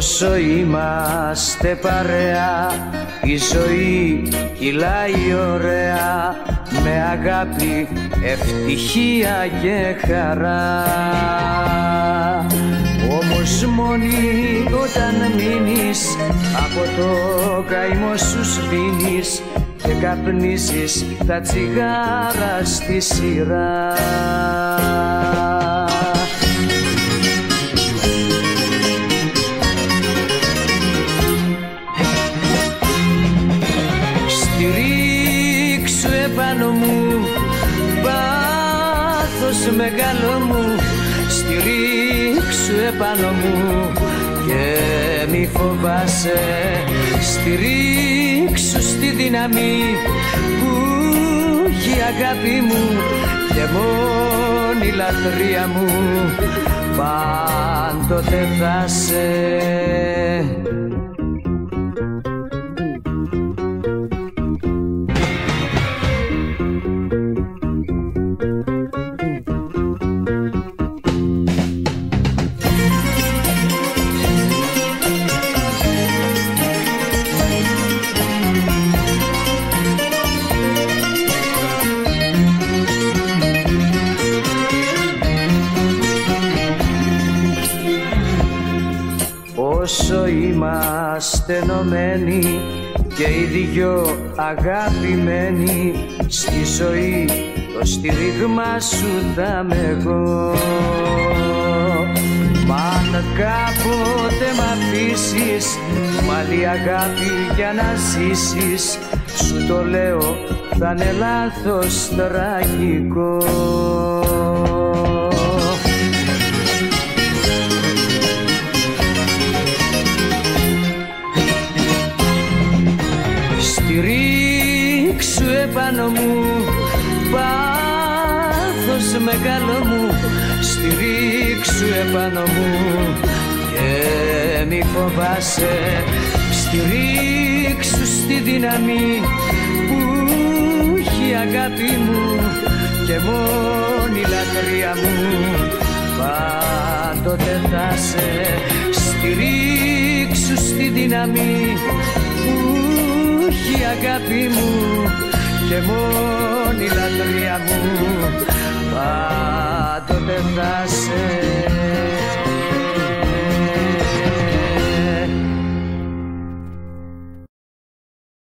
Όσο είμαστε παρέα η ζωή κυλάει ωραία. Με αγάπη, ευτυχία και χαρά. Όμως μόνη όταν μείνεις από το καημό σου σβήνεις και καπνίζεις τα τσιγάρα στη σειρά Στηρίξου επάνω μου. Πάθος μεγάλο μου Στηρίξου επάνω μου. Και μη φοβάσαι Στηρίξου στη δύναμη που έχει η αγάπη μου και μόνη λατρεία μου. Πάντοτε θα σε Όσο είμαστε ενωμένοι και οι δυο αγαπημένοι στη ζωή το στήριγμα σου θα με εγώ. Μα αν κάποτε μ' αφήσεις μ' αγάπη για να ζήσεις. Σου το λέω θα είναι λάθος τραγικό επάνω μου. Πάθος μεγάλο μου Στηρίξου επάνω μου. Και μη φοβάσαι Στηρίξου στη δύναμη που έχει η αγάπη μου και μόνη λατρεία μου. Πάντοτε θα σε στηρίξου στη δύναμη που έχει η αγάπη μου και μόνη λατρεία μου. Πάντοτε θα σε